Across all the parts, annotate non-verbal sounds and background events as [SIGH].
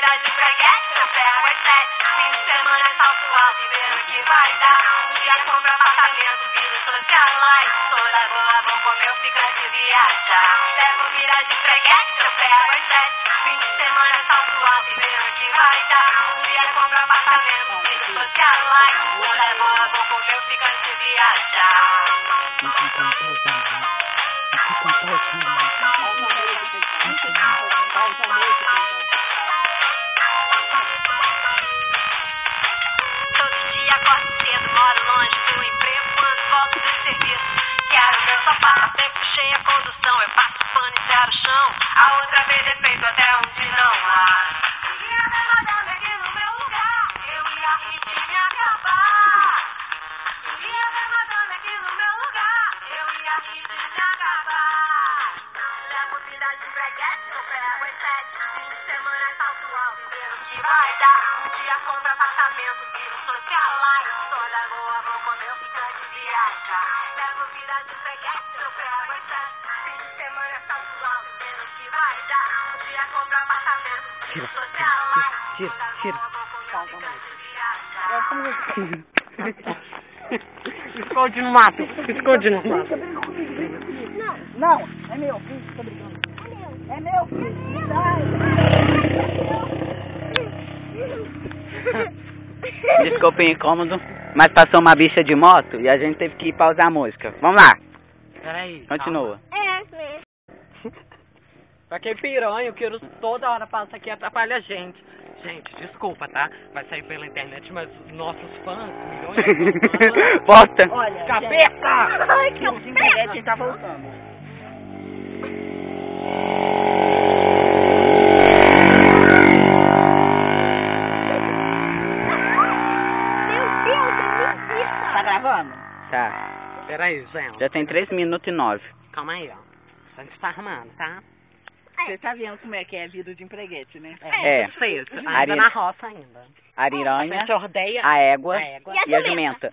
vida de freguete, eu pego as sete. Fim de semana é salto alto e vendo que vai dar. Um dia compra apartamento, viro socialite. Toda boa, vou comer o picante e viajar. Levo vida de freguete, eu pego as sete. Fim de semana é salto alto e vendo que vai dar. Um dia compra apartamento, viro socialite. Toda boa, vou comer o picante e viajar. Passa tempo cheia condução. Eu passo pano e zero chão. A outra vez defeito até onde não há. Ver madame aqui no meu lugar. Eu ia rir de me acabar. Ver madame aqui no meu lugar. Eu ia rir de me acabar. Levo vida de breguete, eu pego as sete. Fim de semana é salto alto, ver o que vai dar. Um dia compra apartamento, tira, tira. e viajar. Esconde no mato. Esconde no mato. Não, é meu filho, tô brincando. É meu filho. Desculpa o incômodo, mas passou uma bicha de moto e a gente teve que pausar a música. Vamos lá, Peraí. continua. Pra que piranha, o Queiroz toda hora passa aqui e atrapalha a gente. Gente, desculpa, tá? Vai sair pela internet, mas nossos fãs, milhões de fãs... [LAUGHS] Volta. Olha, Cabeça! Ai, que os empreguetes tá voltando. Tá gravando? Tá, Peraí, gente. já tem 3 minutos e 9. Calma aí, ó. A gente tá arrumando, tá? Você tá vendo como é que é a vida de empreguete, né? É. Vocês, ainda Ari- na roça ainda. A A ariranha, gente ordeia a égua a égua. e a jumenta.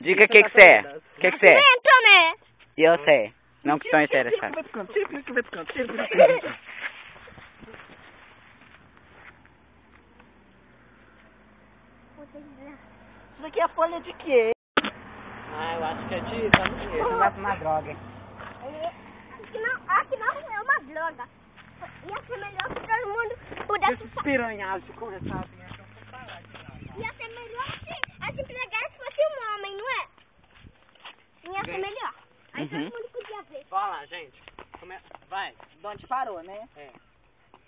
Diga o que você é. O que que você é? né? E eu sei. Não que são interessados. Isso aqui é folha de quê? Ah, eu acho que é de... Tá no dinheiro. Vai fumar droga. Acho que não, acho que não é uma droga. Ia ser melhor se todo mundo pudesse Esses piranhados de começar a vir aqui. Ia ser melhor se as empregadas fossem um homem, não é? Ia ser melhor. Aí Uhum. todo mundo podia ver. Bora lá, gente. Come... Vai. De onde parou, né? É.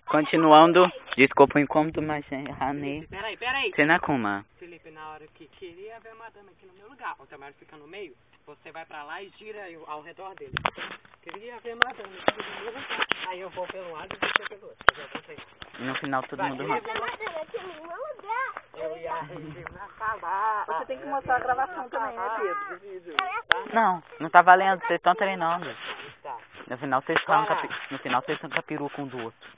Continuando, desculpa o incômodo, mas é Rani. Peraí, peraí. Senakuma. Felipe, na hora que queria ver a madame aqui no meu lugar, o Tamara fica no meio, você vai pra lá e gira ao redor dele. Queria ver a madame aqui no meu lugar. Aí eu vou pelo lado e você pelo outro. Eu no final todo Vai, mundo eu ri. ia ver a eu aqui no meu lugar. Eu ia na sala. Você tem que mostrar a gravação também, né, Pedro? Vídeo. Não, não tá valendo, vocês estão treinando. Tá, No final vocês estão capi... no final vocês estão com a peruca um do outro.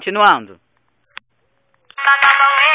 Tá. Liga, tio. Continuando.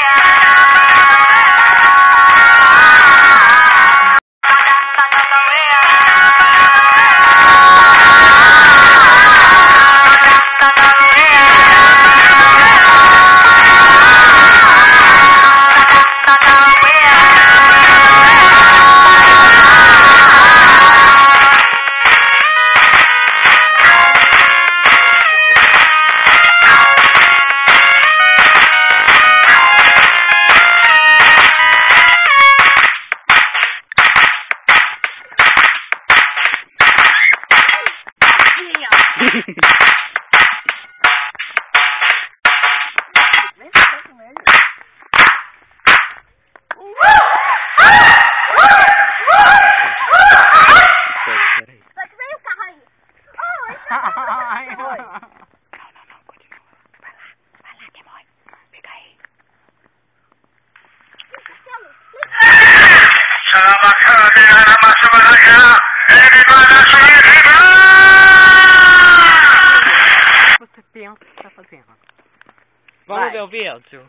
Ai, Não, não, não, continua. Vai lá, vai lá, demônio. Fica aí. você pensa que tá fazendo? Vamos ver o vídeo?